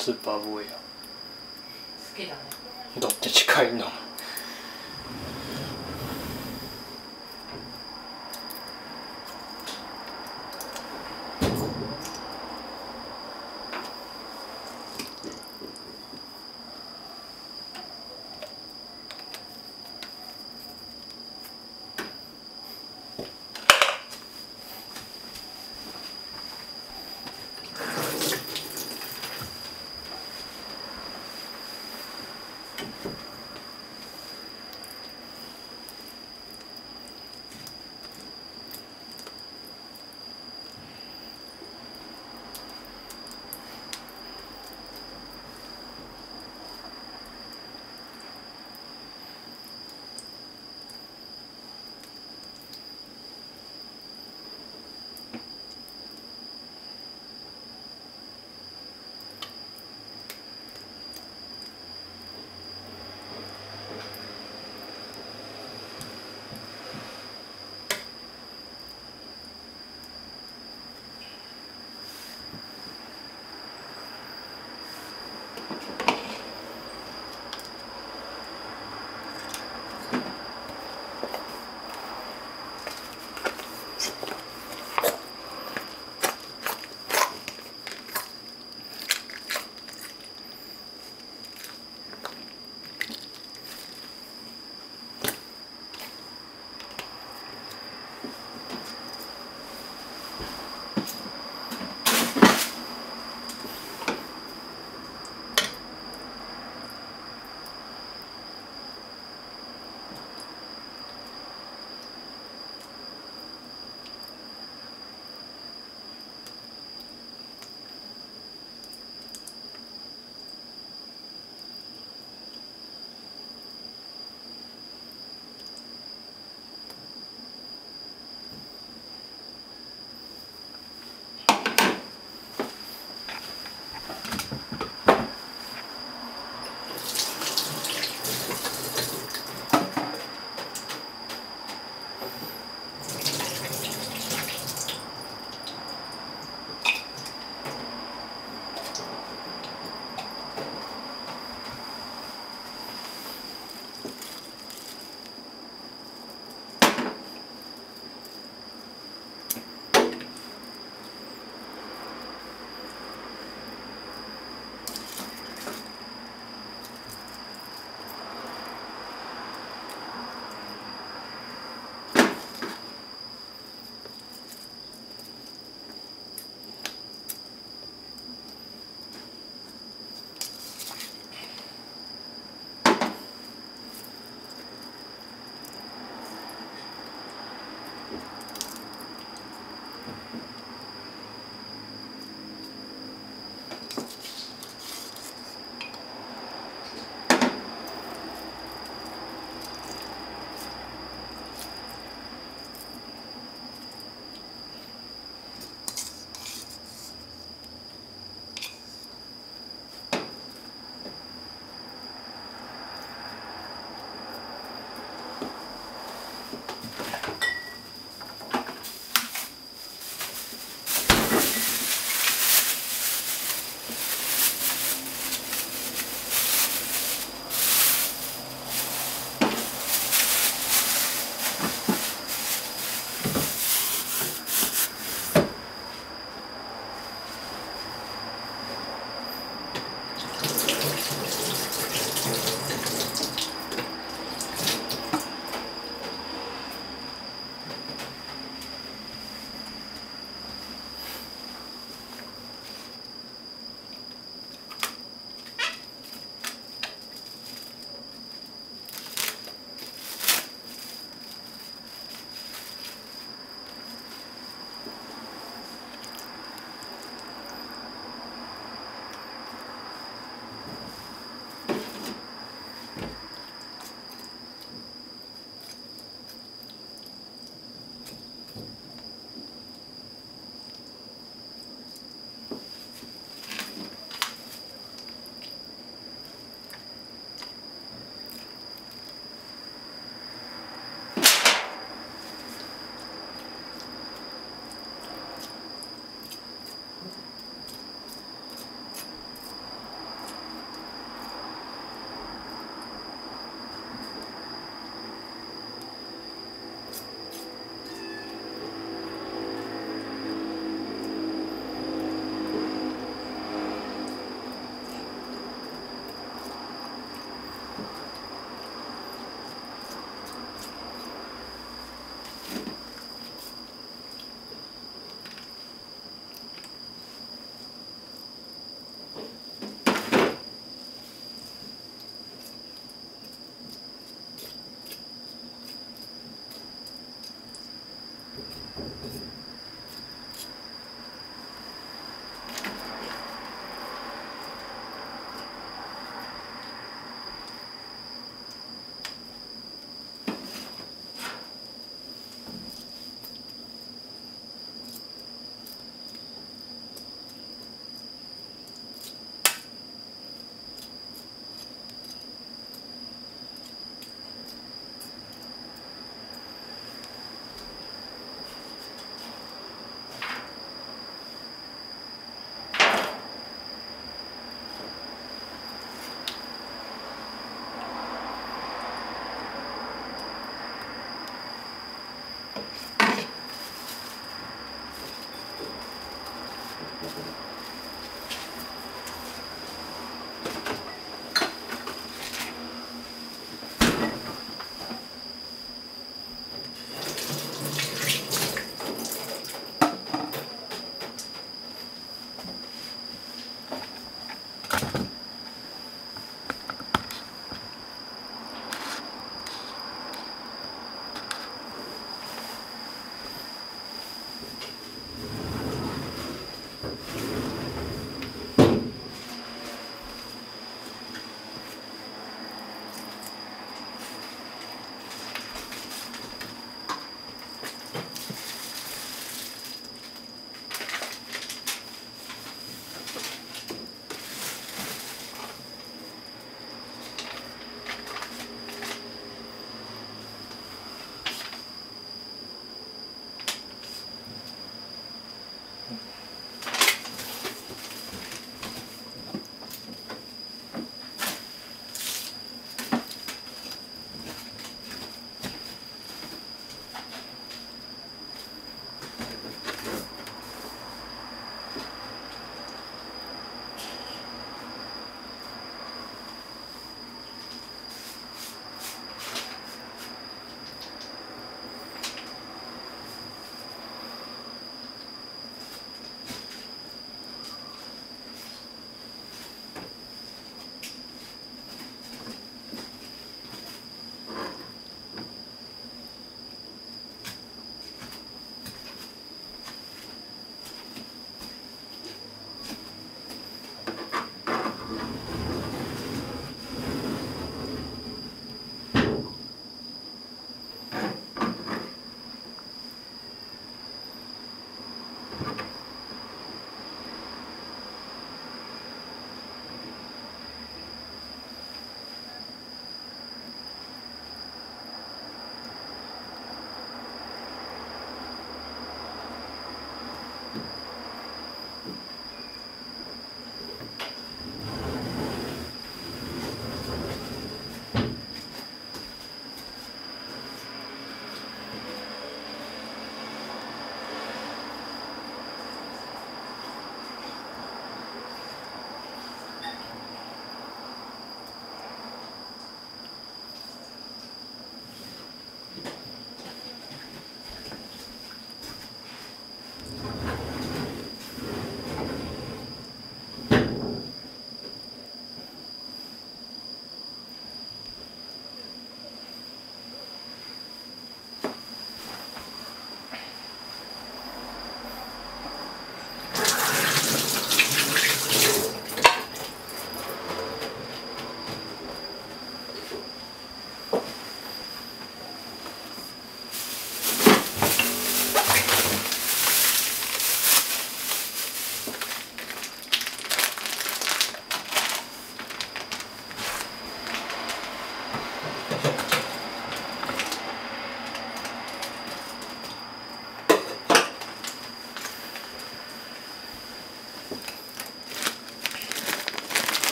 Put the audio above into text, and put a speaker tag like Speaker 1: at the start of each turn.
Speaker 1: スーパーボーイや
Speaker 2: 好きだね。
Speaker 1: だって近いの？